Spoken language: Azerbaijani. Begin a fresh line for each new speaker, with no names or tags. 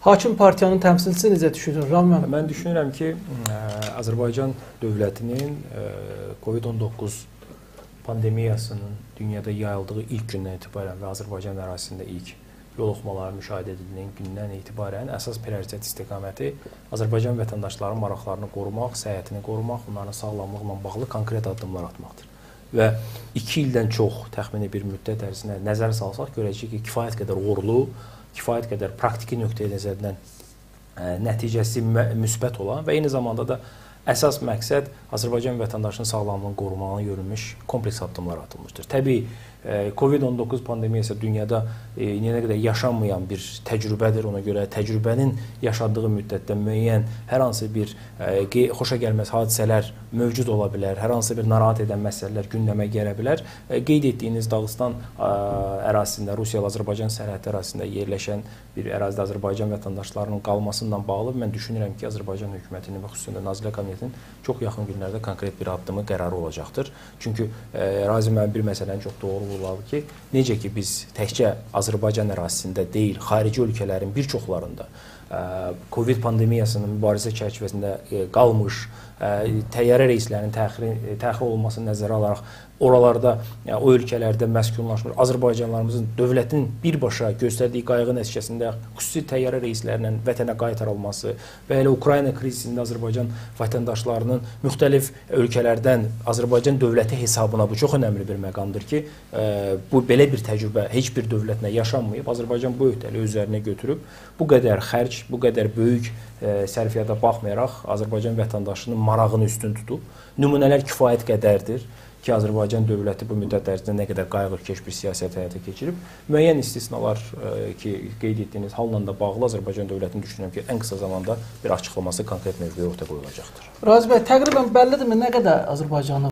hakim partiyanın təmsilçisi necə düşünür müəllim?
Mən düşünürəm ki, ə, Azərbaycan dövlətinin ə, COVID-19 pandemiyasının dünyada yayıldığı ilk gündən etibarən və Azərbaycan ərazisində ilk yoluxmalar müşahidə edildiyi gündən etibarən əsas prioritet istiqaməti Azərbaycan vətəndaşlarının maraqlarını qorumaq, səhhətini qorumaq, onların sağlamlığı ilə bağlı konkret addımlar atmaqdır. Və 2 ildən çox təxmini bir müddət ərzində nəzər salsaq görəcəyik ki, kifayət qədər uğurlu, kifayət qədər praktiki nöqteyi nəzərdən ə, nəticəsi müsbət olan və eyni zamanda da əsas məqsəd Azərbaycan vətəndaşının sağlamlığını qorumağına yönəlmiş kompleks addımlar atılmışdır. Təbii COVID-19 pandemiyası dünyada yenə qədər yaşanmayan bir təcrübədir. Ona görə təcrübənin yaşadığı müddətdə müəyyən hər hansı bir xoşa gəlməz hadisələr mövcud ola bilər. Hər hansı bir narahat edən məsələlər gündəmə gələ bilər. Qeyd etdiyiniz Dağıstan ərazisində, Rusiya-Azərbaycan sərhədi ərazisində yerləşən bir ərazidə Azərbaycan vətəndaşlarının qalmasından bağlı mən düşünürəm ki, Azərbaycan hökumətinin və xüsusilə Nazirlər Kabinetinin çox yaxın günlərdə konkret bir addımı qərarı olacaqdır. Çünki Razi müəllim bir məsələni çox doğru vurğuladı ki, necə ki biz təkcə Azərbaycan ərazisində deyil, xarici ölkələrin bir çoxlarında COVID pandemiyasının mübarizə çərçivəsində qalmış təyyarə reyslərinin təxir təxir olunmasını nəzərə alaraq oralarda yəni, o ölkələrdə məskunlaşmış Azərbaycanlılarımızın dövlətin birbaşa göstərdiyi qayğı nəticəsində xüsusi təyyarə reyslərlə vətənə qaytarılması və elə Ukrayna krizisində Azərbaycan vətəndaşlarının müxtəlif ölkələrdən Azərbaycan dövləti hesabına bu çox önəmli bir məqamdır ki, bu belə bir təcrübə heç bir dövlətlə yaşanmayıb. Azərbaycan bu öhdəliyi üzərinə götürüb bu qədər xərc, bu qədər böyük sərfiyyata baxmayaraq Azərbaycan vətəndaşının marağını üstün tutub. Nümunələr kifayət qədərdir ki, Azərbaycan dövləti bu müddət ərzində nə qədər qayğıkeş bir siyasət həyata keçirib. Müəyyən istisnalar ə, ki, qeyd etdiyiniz halla da bağlı Azərbaycan dövlətinin düşünürəm ki, ən qısa zamanda bir açıqlaması konkret mövqeyi ortaya qoyulacaqdır.
Razi bəy, təqribən bəllidirmi nə qədər Azərbaycanlı